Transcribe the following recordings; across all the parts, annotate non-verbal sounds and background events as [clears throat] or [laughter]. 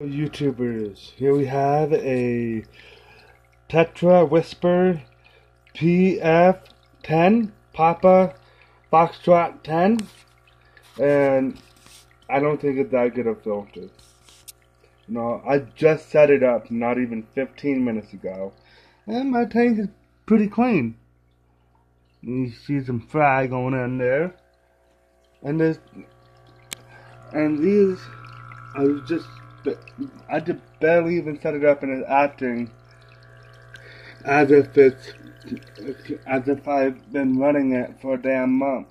YouTubers, here we have a Tetra Whisper PF10 Papa Foxtrot 10 and I don't think it's that good a filter. No, I just set it up not even 15 minutes ago and my tank is pretty clean. You see some fry going in there and this and these I was just I just barely even set it up and it's acting as if it's as if I've been running it for a damn month.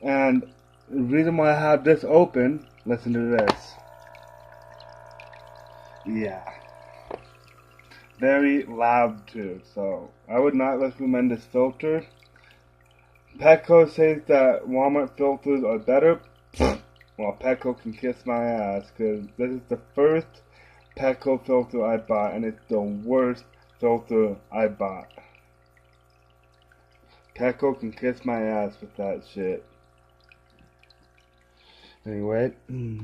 And the reason why I have this open, listen to this. Yeah. Very loud too, so I would not recommend this filter. Petco says that Walmart filters are better. Well, Petco can kiss my ass, because this is the first Petco filter I bought, and it's the worst filter I bought. Petco can kiss my ass with that shit. Anyway, [clears throat]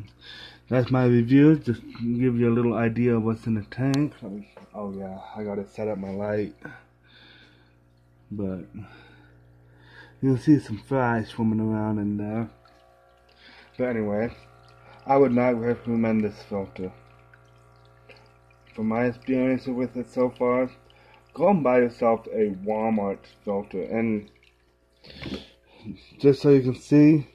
that's my review. Just give you a little idea of what's in the tank. Oh yeah, I gotta set up my light. But you'll see some flies swimming around in there. But anyway, I would not recommend this filter. From my experience with it so far, go and buy yourself a Walmart filter. And just so you can see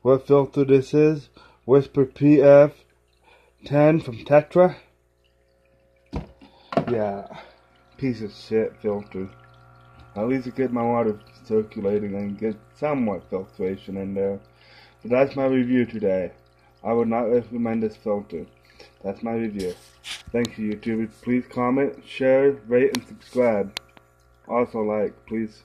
what filter this is, Whisper PF 10 from Tetra. Yeah, piece of shit filter. At least it get my water circulating and get somewhat filtration in there. So that's my review today. I would not recommend this filter. That's my review. Thank you, YouTube. Please comment, share, rate, and subscribe. Also like, please.